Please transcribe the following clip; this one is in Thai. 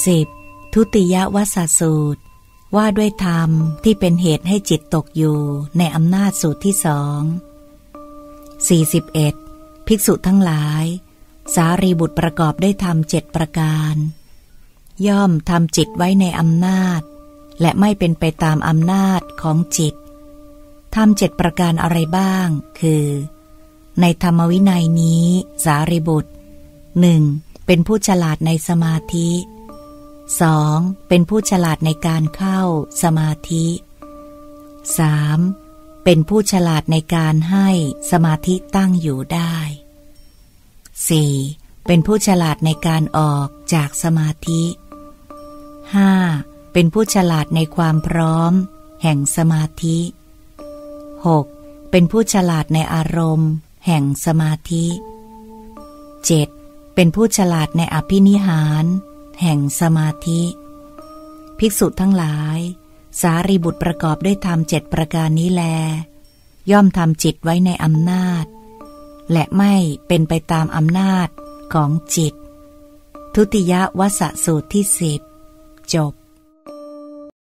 10. ทุติยวัสสูตร ว่าด้วยธรรมที่เป็นเหตุให้จิตตกอยู่ในอำนาจสูตรที่สอง 41. ภิกษุทั้งหลาย สารีบุตรประกอบด้วยธรรมเจ็ดประการ ย่อมทำจิตไว้ในอำนาจ และไม่เป็นไปตามอำนาจของจิตทำเจ็ดประการอะไรบ้าง คือ ในธรรมวินัยนี้ สารีบุตรหนึ่งเป็นผู้ฉลาดในสมาธิ 2. เป็นผู้ฉลาดในการเข้าสมาธิ 3. เป็นผู้ฉลาดในการให้สมาธิตั้งอยู่ได้ 4. เป็นผู้ฉลาดในการออกจากสมาธิ 5. เป็นผู้ฉลาดในความพร้อม แห่งสมาธิ 6. เป็นผู้ฉลาดในอารมณ์ แห่งสมาธิ 7. เป็นผู้ฉลาดในอภินิหาร แห่งสมาธิ ภิกษุทั้งหลาย สารีบุตรประกอบด้วยธรรมเจ็ดประการนี้แล ย่อมทำจิตไว้ในอำนาจ และไม่เป็นไปตามอำนาจของจิต ทุติยวัสสูตรที่สิบจบ